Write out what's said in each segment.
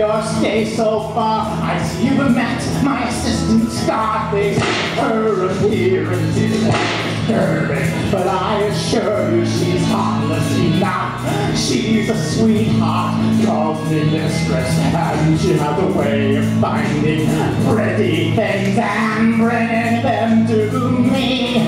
your stay so far. I see you've met my assistant Scarface. Her appearance is disturbing, but I assure you she's harmless enough. She's a sweetheart, calls me mistress, and she has a way of finding pretty things and bringing them to me.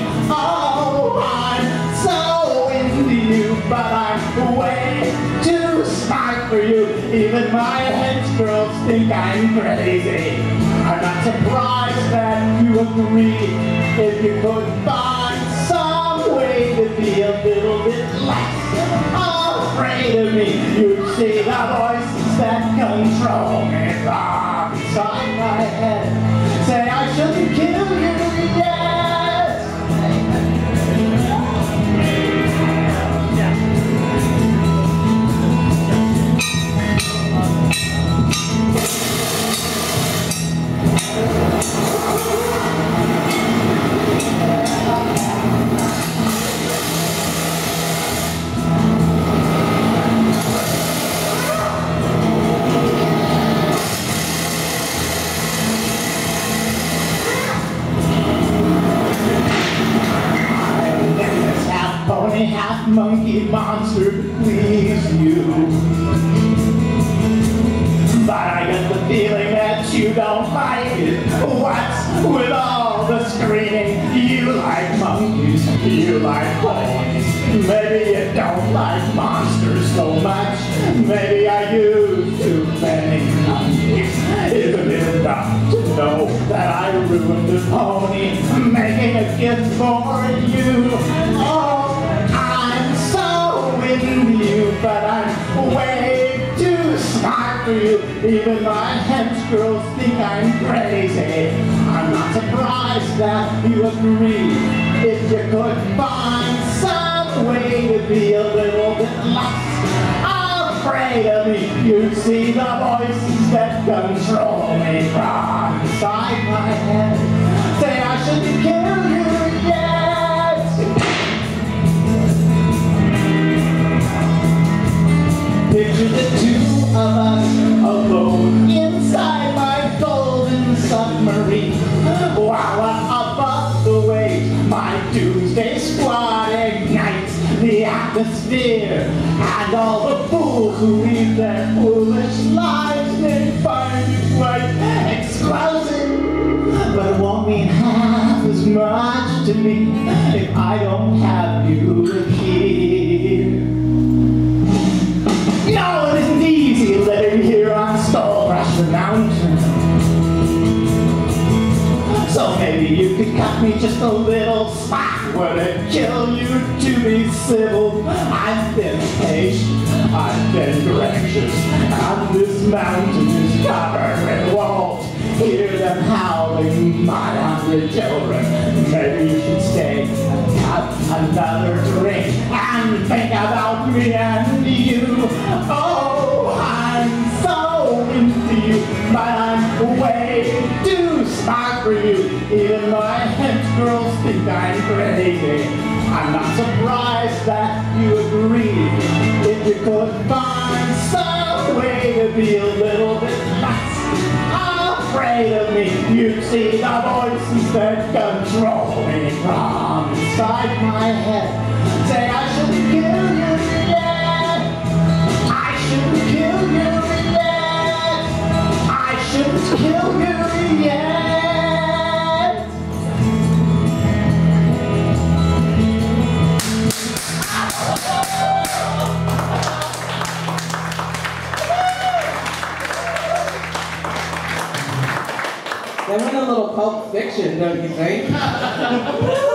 Even my hench girls think I'm crazy. I'm not surprised that you agree. If you could find some way to be a little bit less afraid of me, you'd see the voices that control me from inside my head. Pony, half monkey monster please you. But I get the feeling that you don't like it. What's with all the screaming? You like monkeys, you like ponies. Maybe you don't like monsters so much. Maybe I use too many monkeys. Isn't it enough to know that I ruined a pony making a gift for you? Oh, but I'm way too smart for you. Even my hench girls think I'm crazy. I'm not surprised that you agree. If you could find some way to be a little bit less afraid of me, you'd see the voices that control me from inside my head. Say I kill you my doomsday squad ignites the atmosphere. And all the fools who lead their foolish lives may find it quite explosive. But it won't mean half as much to me if I don't have you here. No, it isn't easy living here on Skullcrusher Mountain. So maybe you could cut me just a little slack. Would it kill you to be civil? I've been patient, I've been gracious, and this mountain is covered with wolves. Hear them howling, my hungry children. I'm not surprised that you agree. If you could find some way to be a little bit less afraid of me, you'd see the voices that control me from inside my head. That went a little pulp fiction, don't you think?